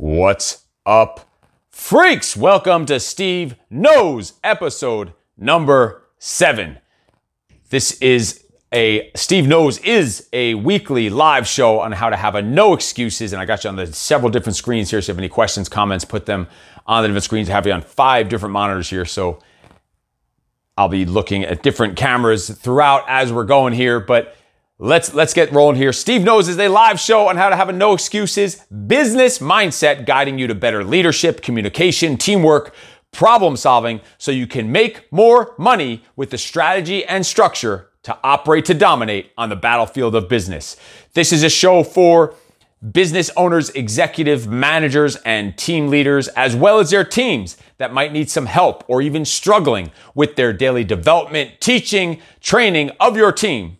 What's up, freaks? Welcome to Steve Knows episode number seven. This is a Steve Knows is a weekly live show on how to have a no excuses. And I got you on the several different screens here. So if you have any questions, comments, put them on the different screens. I have you on five different monitors here. So I'll be looking at different cameras throughout as we're going here. But Let's let's get rolling here. Steve Knows is a live show on how to have a no excuses business mindset guiding you to better leadership, communication, teamwork, problem solving so you can make more money with the strategy and structure to operate to dominate on the battlefield of business. This is a show for business owners, executive managers, and team leaders, as well as their teams that might need some help or even struggling with their daily development, teaching, training of your team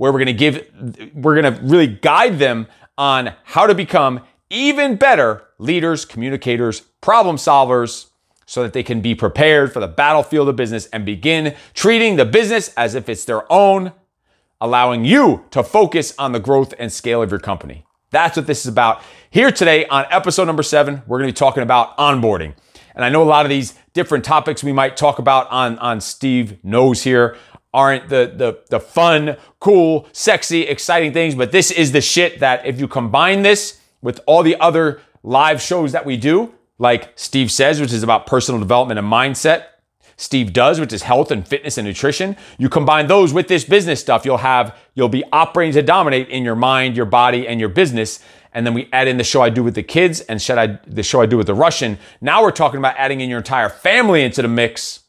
where we're going to give, we're going to really guide them on how to become even better leaders, communicators, problem solvers, so that they can be prepared for the battlefield of business and begin treating the business as if it's their own, allowing you to focus on the growth and scale of your company. That's what this is about. Here today on episode number seven, we're going to be talking about onboarding. And I know a lot of these different topics we might talk about on, on Steve Knows here aren't the, the, the fun, cool, sexy, exciting things, but this is the shit that if you combine this with all the other live shows that we do, like Steve Says, which is about personal development and mindset, Steve Does, which is health and fitness and nutrition, you combine those with this business stuff, you'll have, you'll be operating to dominate in your mind, your body, and your business. And then we add in the show I do with the kids and should I, the show I do with the Russian. Now we're talking about adding in your entire family into the mix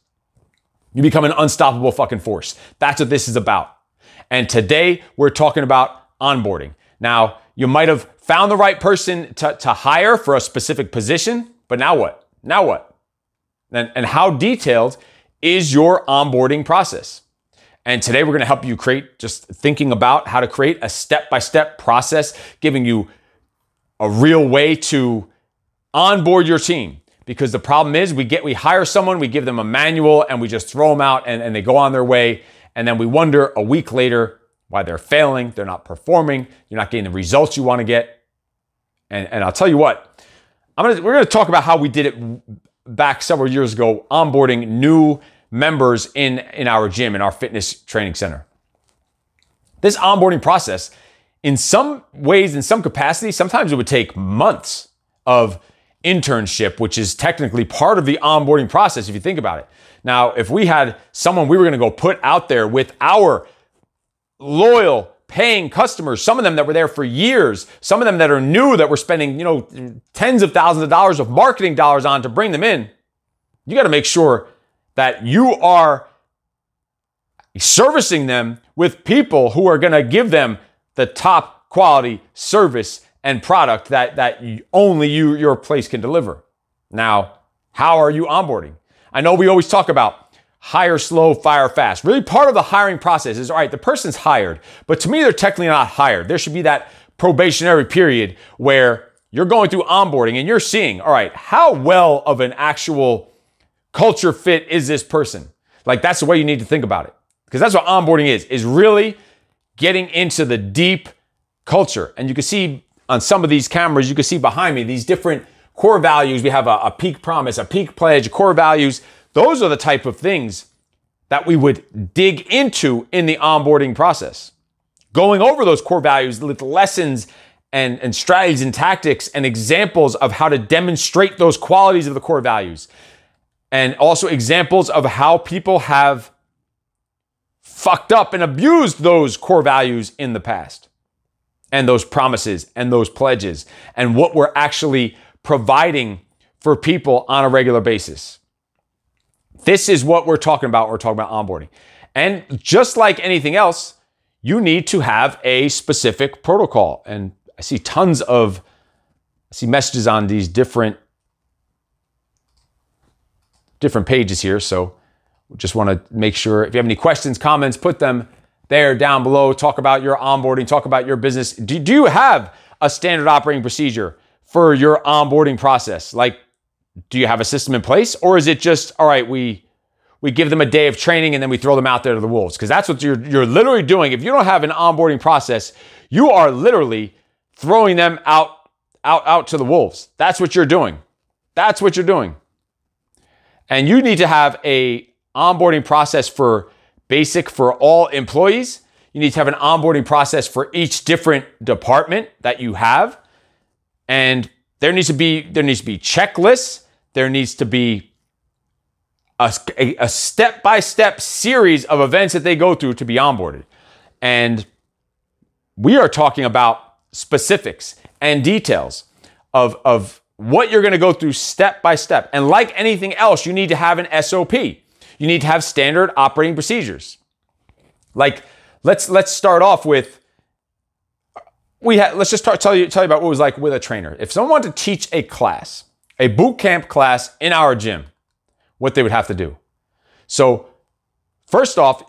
you become an unstoppable fucking force. That's what this is about. And today we're talking about onboarding. Now, you might have found the right person to, to hire for a specific position, but now what? Now what? And, and how detailed is your onboarding process? And today we're going to help you create just thinking about how to create a step by step process, giving you a real way to onboard your team because the problem is we get we hire someone, we give them a manual, and we just throw them out and, and they go on their way. And then we wonder a week later why they're failing, they're not performing, you're not getting the results you want to get. And, and I'll tell you what, I'm gonna, we're going to talk about how we did it back several years ago, onboarding new members in, in our gym, in our fitness training center. This onboarding process, in some ways, in some capacity, sometimes it would take months of internship, which is technically part of the onboarding process if you think about it. Now, if we had someone we were going to go put out there with our loyal paying customers, some of them that were there for years, some of them that are new that we're spending, you know, tens of thousands of dollars of marketing dollars on to bring them in, you got to make sure that you are servicing them with people who are going to give them the top quality service and product that, that only you, your place can deliver. Now, how are you onboarding? I know we always talk about hire slow, fire fast. Really, part of the hiring process is all right, the person's hired, but to me, they're technically not hired. There should be that probationary period where you're going through onboarding and you're seeing, all right, how well of an actual culture fit is this person? Like, that's the way you need to think about it. Because that's what onboarding is, is really getting into the deep culture. And you can see on some of these cameras, you can see behind me these different core values. We have a, a peak promise, a peak pledge, core values. Those are the type of things that we would dig into in the onboarding process. Going over those core values with lessons and, and strategies and tactics and examples of how to demonstrate those qualities of the core values. And also examples of how people have fucked up and abused those core values in the past and those promises and those pledges and what we're actually providing for people on a regular basis. This is what we're talking about. We're talking about onboarding. And just like anything else, you need to have a specific protocol. And I see tons of I see messages on these different different pages here. So just want to make sure if you have any questions, comments, put them there down below. Talk about your onboarding, talk about your business. Do, do you have a standard operating procedure for your onboarding process? Like, do you have a system in place or is it just, all right, we, we give them a day of training and then we throw them out there to the wolves? Because that's what you're, you're literally doing. If you don't have an onboarding process, you are literally throwing them out out, out to the wolves. That's what you're doing. That's what you're doing. And you need to have a onboarding process for basic for all employees. You need to have an onboarding process for each different department that you have. And there needs to be there needs to be checklists. There needs to be a, step-by-step series of events that they go through to be onboarded. And we are talking about specifics and details of, of what you're going to go through step by step. And like anything else, you need to have an SOP. You need to have standard operating procedures. Like let's let's start off with we had let's just start, tell you tell you about what it was like with a trainer. If someone wanted to teach a class, a boot camp class in our gym, what they would have to do. So, first off,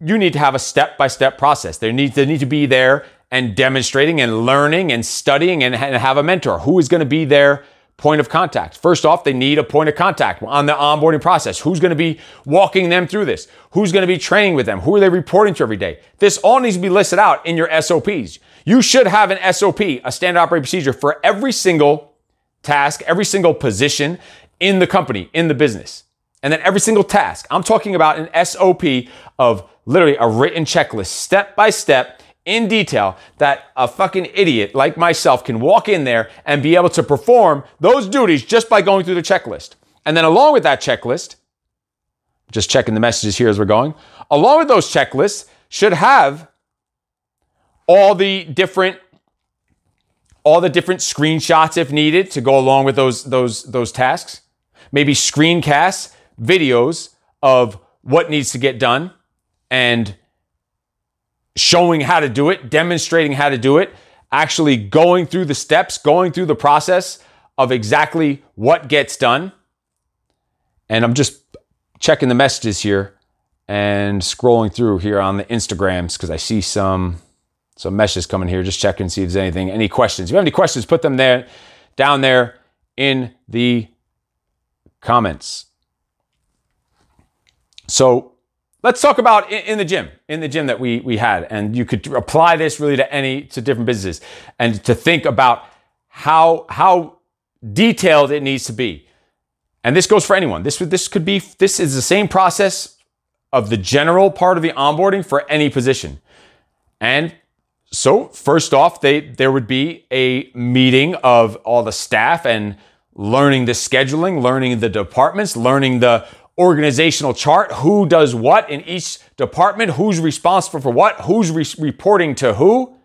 you need to have a step-by-step process. They need they need to be there and demonstrating and learning and studying and, and have a mentor who is going to be their point of contact. First off, they need a point of contact on the onboarding process. Who's going to be walking them through this? Who's going to be training with them? Who are they reporting to every day? This all needs to be listed out in your SOPs. You should have an SOP, a standard operating procedure for every single task, every single position in the company, in the business. And then every single task. I'm talking about an SOP of literally a written checklist, step by step, in detail, that a fucking idiot like myself can walk in there and be able to perform those duties just by going through the checklist. And then along with that checklist, just checking the messages here as we're going, along with those checklists should have all the different all the different screenshots if needed to go along with those those those tasks. Maybe screencasts, videos of what needs to get done and showing how to do it, demonstrating how to do it, actually going through the steps, going through the process of exactly what gets done. And I'm just checking the messages here and scrolling through here on the Instagrams because I see some some messages coming here. Just checking see if there's anything, any questions. If you have any questions, put them there down there in the comments. So let's talk about in, the gym, in the gym that we we had, and you could apply this really to any to different businesses, and to think about how how detailed it needs to be. And this goes for anyone. This would this could be this is the same process of the general part of the onboarding for any position. And so first off, they there would be a meeting of all the staff and learning the scheduling, learning the departments, learning the organizational chart, who does what in each department, who's responsible for what, who's re- reporting to who,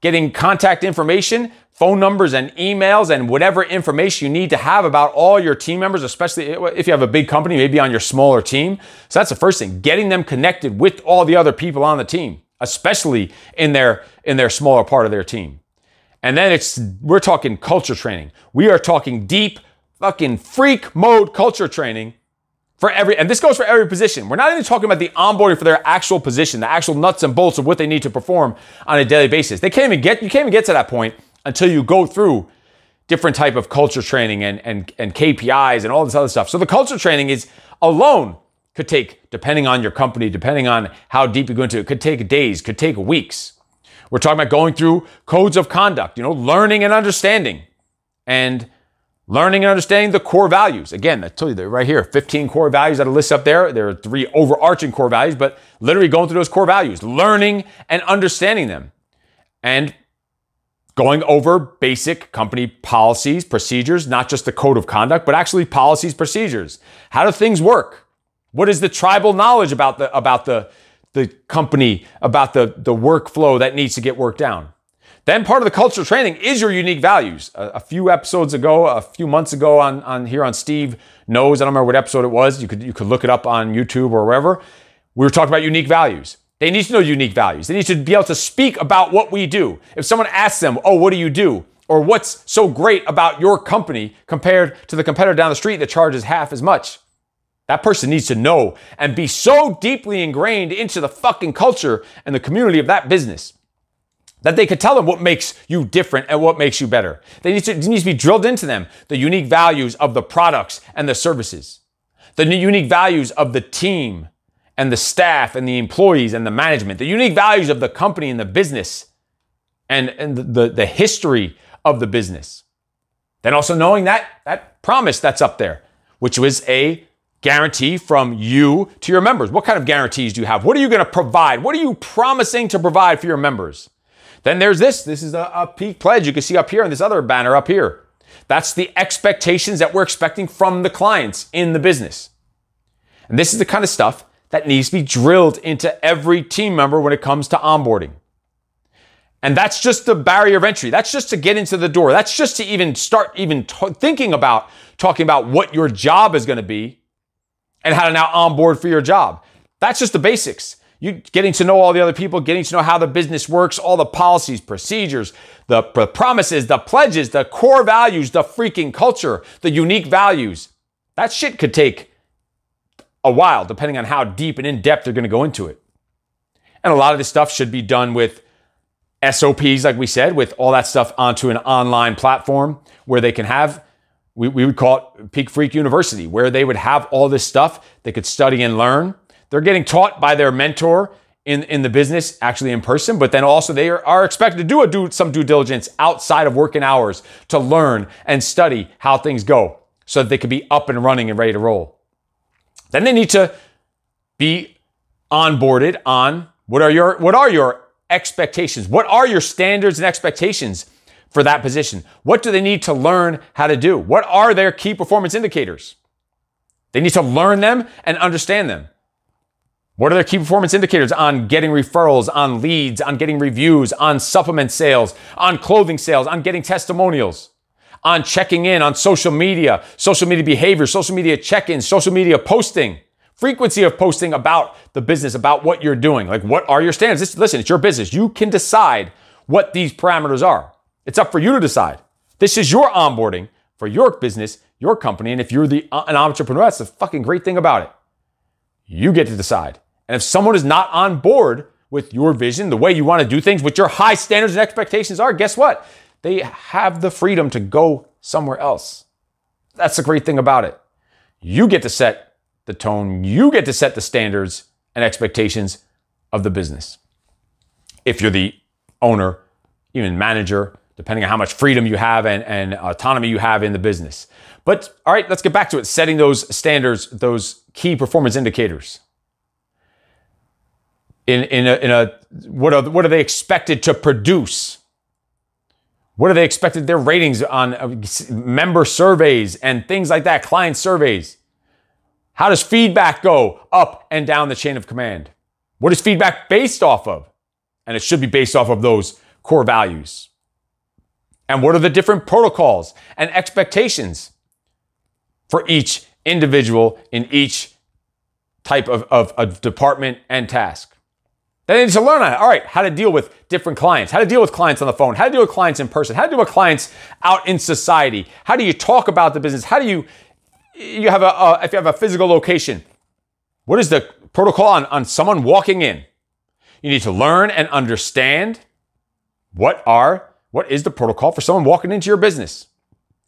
getting contact information, phone numbers and emails and whatever information you need to have about all your team members, especially if you have a big company, maybe on your smaller team. So that's the first thing, getting them connected with all the other people on the team, especially in their in their smaller part of their team. And then it's we're talking culture training. We are talking deep fucking freak mode culture training for every, and this goes for every position. We're not even talking about the onboarding for their actual position, the actual nuts and bolts of what they need to perform on a daily basis. They can't even get, you can't even get to that point until you go through different type of culture training and, and, and KPIs and all this other stuff. So the culture training is alone could take, depending on your company, depending on how deep you go into it, could take days, could take weeks. We're talking about going through codes of conduct, you know, learning and understanding and Learning and understanding the core values. Again, I told you they're right here 15 core values that are listed up there. There are three overarching core values, but literally going through those core values, learning and understanding them, and going over basic company policies, procedures, not just the code of conduct, but actually policies, procedures. How do things work? What is the tribal knowledge about the about the the company, about the, the workflow that needs to get worked down? Then part of the cultural training is your unique values. A, a, few episodes ago, a few months ago on, on here on Steve Knows, I don't remember what episode it was. You could you could look it up on YouTube or wherever. We were talking about unique values. They need to know unique values. They need to be able to speak about what we do. If someone asks them, "Oh, what do you do?" or "What's so great about your company compared to the competitor down the street that charges half as much?" That person needs to know and be so deeply ingrained into the fucking culture and the community of that business that they could tell them what makes you different and what makes you better. They need to, needs to be drilled into them the unique values of the products and the services, the unique values of the team and the staff and the employees and the management, the unique values of the company and the business and, and the, the, the history of the business. Then also knowing that that promise that's up there, which was a guarantee from you to your members. What kind of guarantees do you have? What are you going to provide? What are you promising to provide for your members? Then there's this. This is a, a peak pledge you can see up here and this other banner up here. That's the expectations that we're expecting from the clients in the business. And this is the kind of stuff that needs to be drilled into every team member when it comes to onboarding. And that's just the barrier of entry. That's just to get into the door. That's just to even start even t- thinking about talking about what your job is going to be and how to now onboard for your job. That's just the basics. You getting to know all the other people, getting to know how the business works, all the policies, procedures, the, promises, the pledges, the core values, the freaking culture, the unique values. That shit could take a while, depending on how deep and in depth they're going to go into it. And a lot of this stuff should be done with SOPs, like we said, with all that stuff onto an online platform where they can have, we, we would call it Peak Freak University, where they would have all this stuff they could study and learn. They're getting taught by their mentor in, in the business, actually in person, but then also they are, are expected to do, a, do some due diligence outside of working hours to learn and study how things go so that they can be up and running and ready to roll. Then they need to be onboarded on what are your what are your expectations? What are your standards and expectations for that position? What do they need to learn how to do? What are their key performance indicators? They need to learn them and understand them. What are their key performance indicators on getting referrals, on leads, on getting reviews, on supplement sales, on clothing sales, on getting testimonials, on checking in on social media, social media behavior, social media check ins, social media posting? frequency of posting about the business, about what you're doing. Like, what are your standards? This, listen, it's your business. You can decide what these parameters are. It's up for you to decide. This is your onboarding for your business, your company. And if you're the, uh, an entrepreneur, that's the fucking great thing about it. You get to decide. And if someone is not on board with your vision, the way you want to do things, what your high standards and expectations are, guess what? They have the freedom to go somewhere else. That's the great thing about it. You get to set the tone. You get to set the standards and expectations of the business. If you're the owner, even manager, depending on how much freedom you have and, and autonomy you have in the business. But all right, let's get back to it. Setting those standards, those key performance indicators. In, in, a, in a what are, what are they expected to produce? What are they expected their ratings on uh, member surveys and things like that, client surveys? How does feedback go up and down the chain of command? What is feedback based off of? And it should be based off of those core values. And what are the different protocols and expectations for each individual in each type of, of, of department and task? They need to learn all right, how to deal with different clients, how to deal with clients on the phone, how to deal with clients in person, how to deal with clients out in society. How do you talk about the business? How do you you have a, a, if you have a physical location, what is the protocol on, on someone walking in? You need to learn and understand what are what is the protocol for someone walking into your business.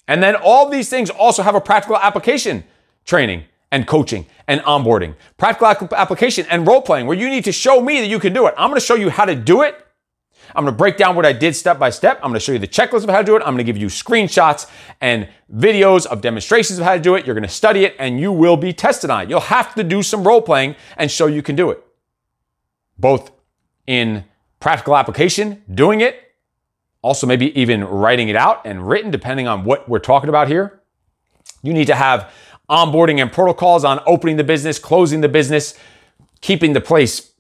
And then all these things also have a practical application training and coaching and onboarding, practical application and role playing where you need to show me that you can do it. I'm going to show you how to do it I'm going to break down what I did step by step. I'm going to show you the checklist of how to do it. I'm going to give you screenshots and videos of demonstrations of how to do it. You're going to study it and you will be tested on it. You'll have to do some role playing and show you can do it. Both in practical application, doing it, also maybe even writing it out and written, depending on what we're talking about here. You need to have onboarding and protocols on opening the business, closing the business, keeping the place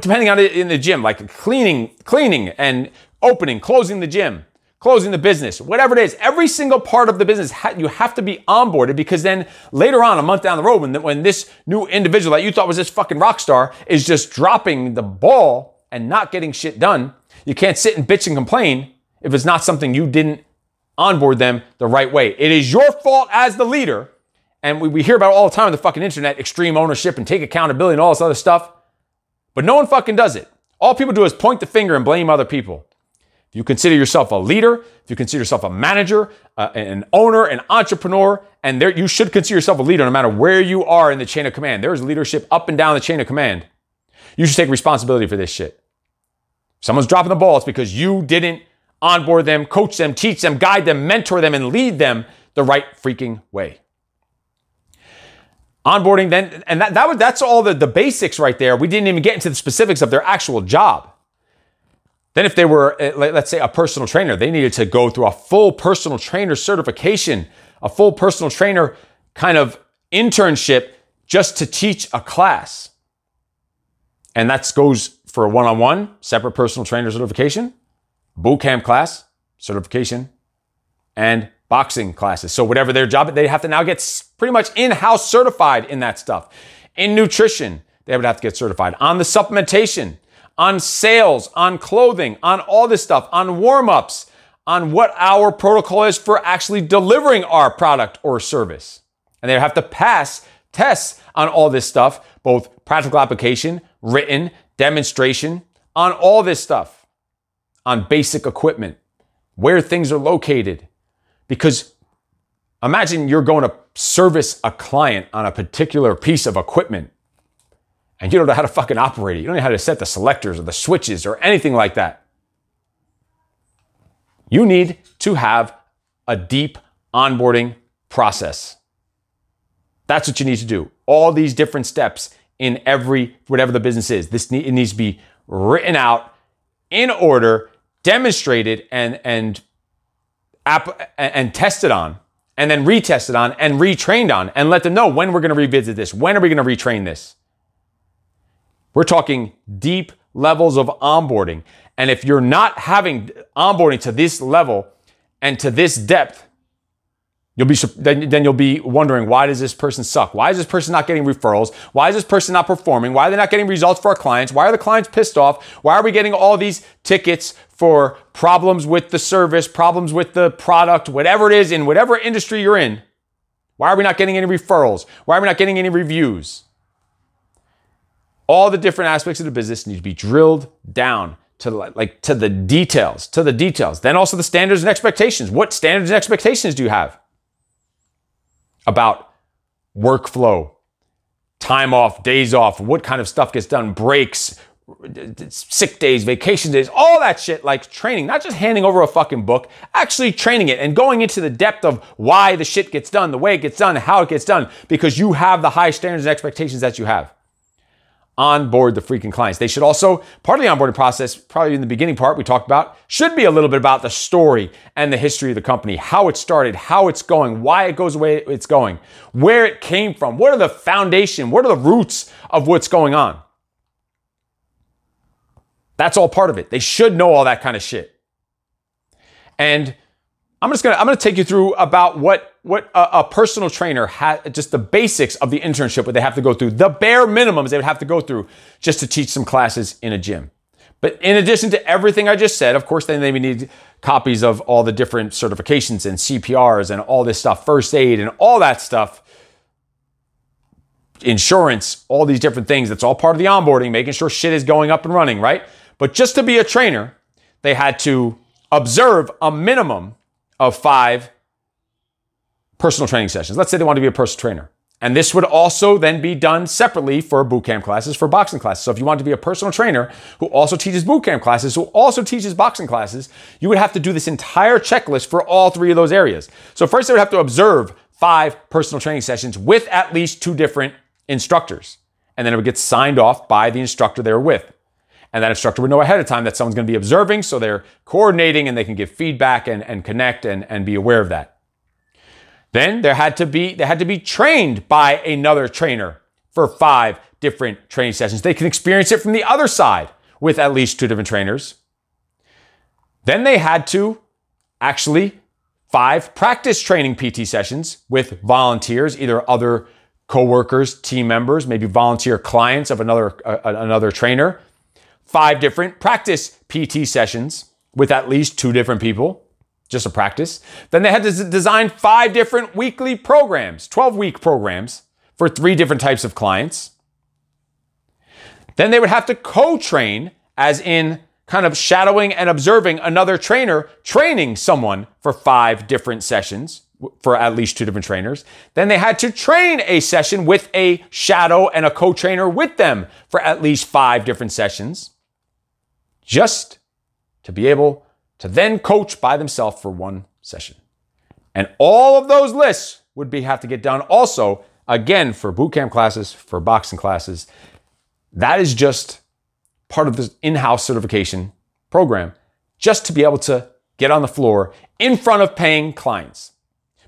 depending on it in the gym, like cleaning, cleaning and opening, closing the gym, closing the business, whatever it is, every single part of the business, you have to be onboarded because then later on, a month down the road, when, when this new individual that you thought was this fucking rock star is just dropping the ball and not getting shit done, you can't sit and bitch and complain if it's not something you didn't onboard them the right way. It is your fault as the leader. And we, we hear about all the time on the fucking internet, extreme ownership and take accountability and all this other stuff. But no one fucking does it. All people do is point the finger and blame other people. If you consider yourself a leader, if you consider yourself a manager, uh, an owner, an entrepreneur, and there you should consider yourself a leader no matter where you are in the chain of command. There is leadership up and down the chain of command. You should take responsibility for this shit. If someone's dropping the ball, it's because you didn't onboard them, coach them, teach them, guide them, mentor them, and lead them the right freaking way. Onboarding then, and that, that was, that's all the, the basics right there. We didn't even get into the specifics of their actual job. Then, if they were, eh, let's say, a personal trainer, they needed to go through a full personal trainer certification, a full personal trainer kind of internship just to teach a class. And that goes for a one on one, separate personal trainer certification, boot camp class certification, and boxing classes. So, whatever their job, they have to now get pretty much in house certified in that stuff. In nutrition, they would have to get certified. On the supplementation, on sales, on clothing, on all this stuff, on warm ups, on what our protocol is for actually delivering our product or service. And they have to pass tests on all this stuff, both practical application, written, demonstration, on all this stuff, on basic equipment, where things are located. Because imagine you're going to service a client on a particular piece of equipment and you don't know how to fucking operate it. You don't know how to set the selectors or the switches or anything like that. You need to have a deep onboarding process. That's what you need to do. All these different steps in every, whatever the business is. This it needs to be written out in order, demonstrated, and, and, app, and tested on, and then retested on, and retrained on, and let them know when we're going to revisit this. When are we going to retrain this? We're talking deep levels of onboarding. And if you're not having onboarding to this level and to this depth, You'll be then, then you'll be wondering why does this person suck? Why is this person not getting referrals? Why is this person not performing? Why are they not getting results for our clients? Why are the clients pissed off? Why are we getting all these tickets for problems with the service, problems with the product, whatever it is in whatever industry you're in? Why are we not getting any referrals? Why are we not getting any reviews? All the different aspects of the business need to be drilled down to like to the details, to the details. Then also the standards and expectations. What standards and expectations do you have? About workflow, time off, days off, what kind of stuff gets done, breaks, sick days, vacation days, all that shit, like training, not just handing over a fucking book, actually training it and going into the depth of why the shit gets done, the way it gets done, how it gets done, because you have the high standards and expectations that you have onboard the freaking clients. They should also, part of the onboarding process, probably in the beginning part we talked about, should be a little bit about the story and the history of the company, how it started, how it's going, why it goes the way it's going, where it came from, what are the foundation, what are the roots of what's going on. That's all part of it. They should know all that kind of shit. And I'm just gonna I'm gonna take you through about what what a, a personal trainer had just the basics of the internship what they have to go through the bare minimums they would have to go through just to teach some classes in a gym. But in addition to everything I just said, of course, then they would need copies of all the different certifications and CPRs and all this stuff, first aid and all that stuff, insurance, all these different things. That's all part of the onboarding, making sure shit is going up and running, right? But just to be a trainer, they had to observe a minimum of five personal training sessions. Let's say they want to be a personal trainer. And this would also then be done separately for boot camp classes, for boxing classes. So if you want to be a personal trainer who also teaches boot camp classes, who also teaches boxing classes, you would have to do this entire checklist for all three of those areas. So first they would have to observe five personal training sessions with at least two different instructors. And then it would get signed off by the instructor they're with. And that instructor would know ahead of time that someone's going to be observing, so they're coordinating and they can give feedback and, and connect and, and be aware of that. Then there had to be they had to be trained by another trainer for five different training sessions. They can experience it from the other side with at least two different trainers. Then they had to actually five practice training PT sessions with volunteers, either other coworkers, team members, maybe volunteer clients of another uh, another trainer five different practice PT sessions with at least two different people, just a practice. Then they had to design five different weekly programs, 12 week programs for three different types of clients. Then they would have to co train, as in kind of shadowing and observing another trainer training someone for five different sessions for at least two different trainers. Then they had to train a session with a shadow and a co trainer with them for at least five different sessions just to be able to then coach by themselves for one session. And all of those lists would be have to get done also again for boot camp classes, for boxing classes. That is just part of the in-house certification program just to be able to get on the floor in front of paying clients.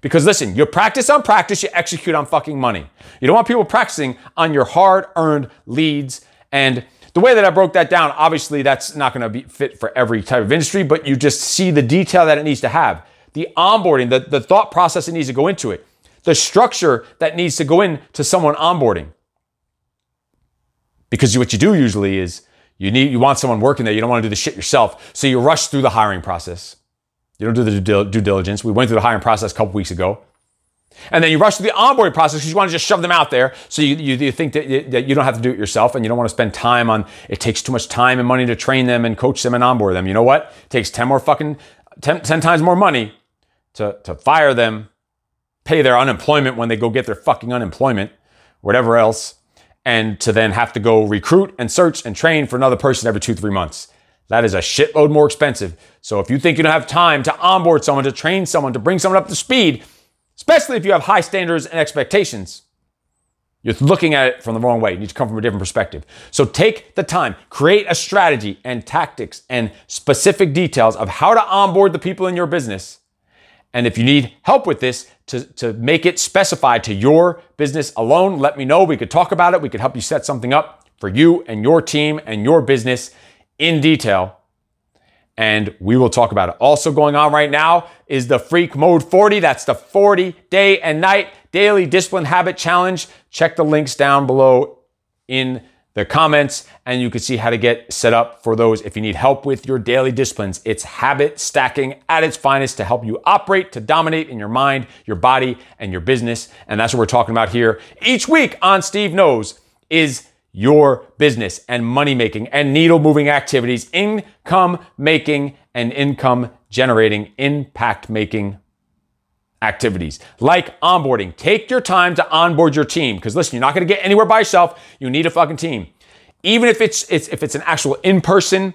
Because listen, you practice on practice, you execute on fucking money. You don't want people practicing on your hard earned leads. And the way that I broke that down, obviously that's not going to be fit for every type of industry, but you just see the detail that it needs to have. The onboarding, the, the thought process that needs to go into it, the structure that needs to go into someone onboarding. Because what you do usually is you need you want someone working there, you don't want to do the shit yourself, so you rush through the hiring process. You don't do the due diligence. We went through the hiring process a couple weeks ago. And then you rush through the onboarding process because you want to just shove them out there. So you, you, you think that you, that you, don't have to do it yourself and you don't want to spend time on it takes too much time and money to train them and coach them and onboard them. You know what? It takes 10 more fucking 10, 10 times more money to, to fire them, pay their unemployment when they go get their fucking unemployment, whatever else, and to then have to go recruit and search and train for another person every two, three months. That is a shitload more expensive. So if you think you don't have time to onboard someone, to train someone, to bring someone up to speed, especially if you have high standards and expectations, you're looking at it from the wrong way. You need to come from a different perspective. So take the time, create a strategy and tactics and specific details of how to onboard the people in your business. And if you need help with this to, to make it specified to your business alone, let me know. We could talk about it. We could help you set something up for you and your team and your business in detail. And we will talk about it. Also, going on right now is the Freak Mode 40. That's the 40 day and night daily discipline habit challenge. Check the links down below in the comments, and you can see how to get set up for those if you need help with your daily disciplines. It's habit stacking at its finest to help you operate, to dominate in your mind, your body, and your business. And that's what we're talking about here each week on Steve Knows is your business and money making and needle moving activities, income making and income generating, impact making activities like onboarding. Take your time to onboard your team because listen, you're not going to get anywhere by yourself. You need a fucking team. Even if it's, it's if it's an actual in-person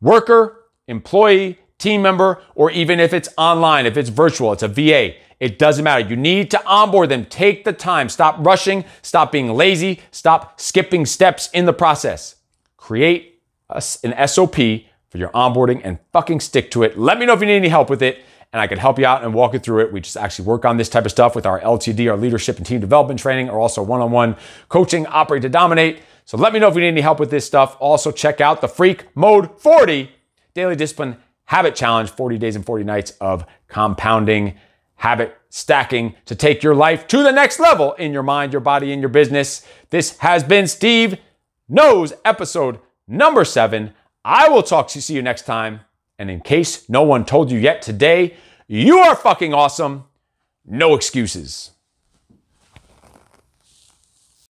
worker, employee, team member, or even if it's online, if it's virtual, it's a VA. It doesn't matter. You need to onboard them. Take the time. Stop rushing. Stop being lazy. Stop skipping steps in the process. Create a, an SOP for your onboarding and fucking stick to it. Let me know if you need any help with it and I can help you out and walk you through it. We just actually work on this type of stuff with our LTD, our leadership and team development training, or also one on one coaching, operate to dominate. So let me know if you need any help with this stuff. Also, check out the Freak Mode 40 Daily Discipline Habit Challenge 40 days and 40 nights of compounding habit stacking to take your life to the next level in your mind, your body, and your business. This has been Steve Knows episode number seven. I will talk to you, see you next time. And in case no one told you yet today, you are fucking awesome. No excuses.